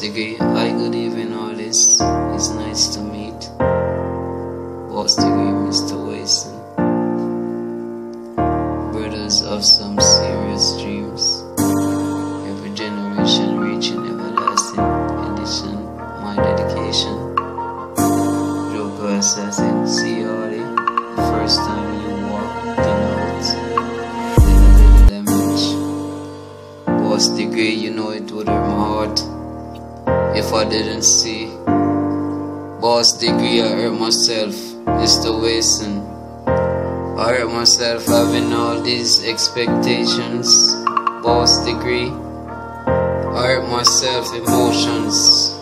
Degree, hi good evening this. It's nice to meet. Degree, Mr. Waison. Brothers of some serious dreams. Every generation reaching everlasting edition. My dedication. Joker assassin, see Hardy. First time you walk in out. Then a little damage. Degree, you know it would hurt my heart if I didn't see. Boss degree, I hurt myself. It's the wasting. I hurt myself having all these expectations. Boss degree. I hurt myself emotions.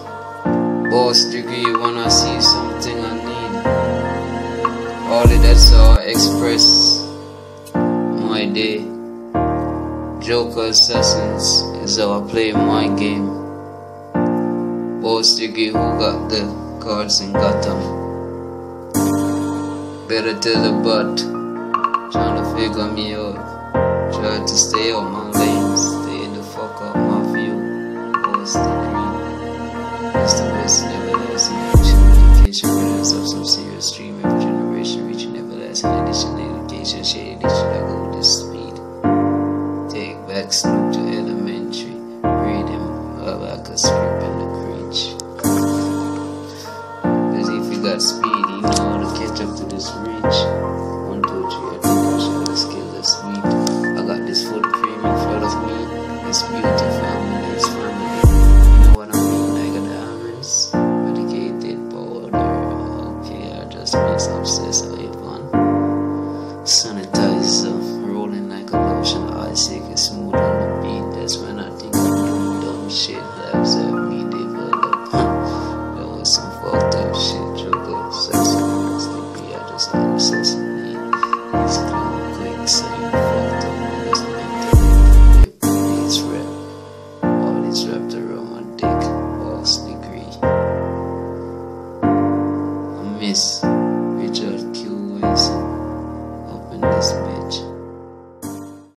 Boss degree when I see something I need. All of that's all express my day. Joker Assassins is how I play my game. Boss degree who got the cards and got them. Better tell the butt. Trying to figure me out. Try to stay on my lane. Stay the fuck out my view. Boss degree. It's the best in everlasting edition. Education brothers of some serious dream. Every generation reaching everlasting edition. Education shade edition. I go this speed. Take back Snoop to elementary. Okay, I just mix obsessed Avon. Sanitizer, rolling like a lotion. I sick is smooth on the beat. That's when I think I'm dumb shit. Labs at me develop. That was some fucked up shit. Luiz.